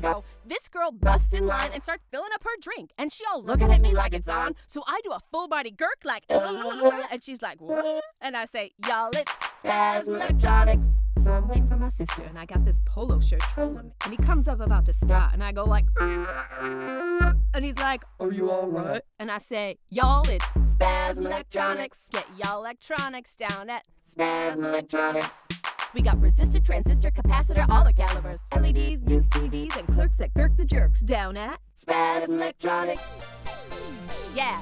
go. This girl busts in line and starts filling up her drink, and she all looking at me like it's on. So I do a full body gurk like, and she's like, what? And I say, y'all, it's Spasm Electronics. So I'm waiting for my sister, and I got this polo shirt trolling me. And he comes up about to start, and I go like, and he's like, Are you alright? And I say, Y'all, it's Spasm Electronics. Get y'all electronics down at Spasm Electronics. We got resistor, transistor, capacitor, all the calibers. LEDs, used TVs, and clerks that girk the jerks down at Spasm Electronics. Yeah,